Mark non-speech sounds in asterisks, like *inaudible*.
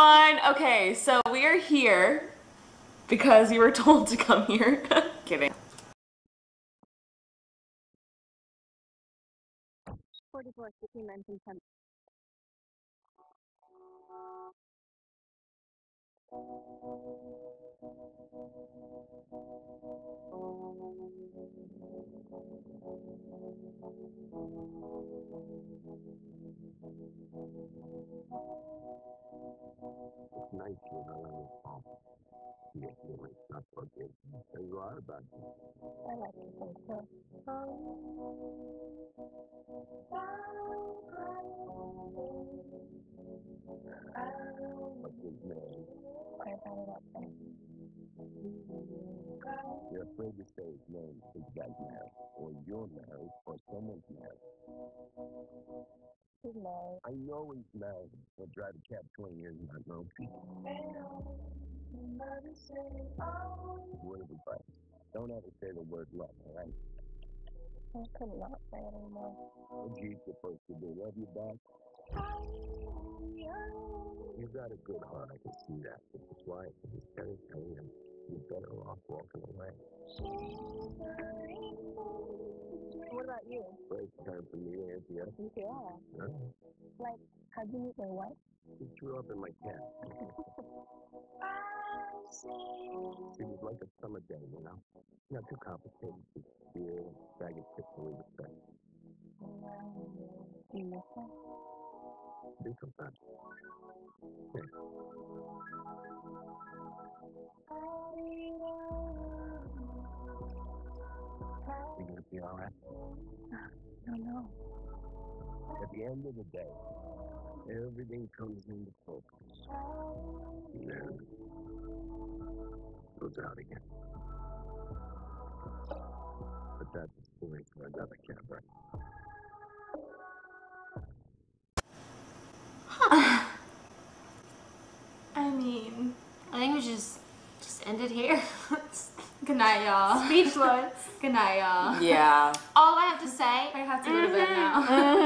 everyone. Okay, so we are here because you were *laughs* told to come here. *laughs* Kidding. 44 City Mountain Temple. It's I like? I up there. You're afraid to say his name is that married, or you're married, or someone's married. He's married. I know he's married. He'll drive a cab 20 years and not know people. Word advice. Don't ever say the word love, all right? I could not say it anymore. What's you supposed to do? Love you back? You got a good heart, I can see that. Which is why instead of telling him, you're better off walking away. What about you? First time for me to you. Too. Huh? Like, how'd you meet my wife? She threw up in my cab. Like a summer day, you know? Not too complicated. Just beer, bag of chips, and respect. Do you miss her? Do sometimes. Yeah. You gonna be all right? I don't know. At the end of the day, everything comes into focus. Then goes out again. But that's a story for another camera. *sighs* I mean, I think we just just end it here. *laughs* Good night, y'all. speechless. *laughs* Good night, y'all. yeah. *laughs* All I have to say, I have to go to bed mm-hmm. now.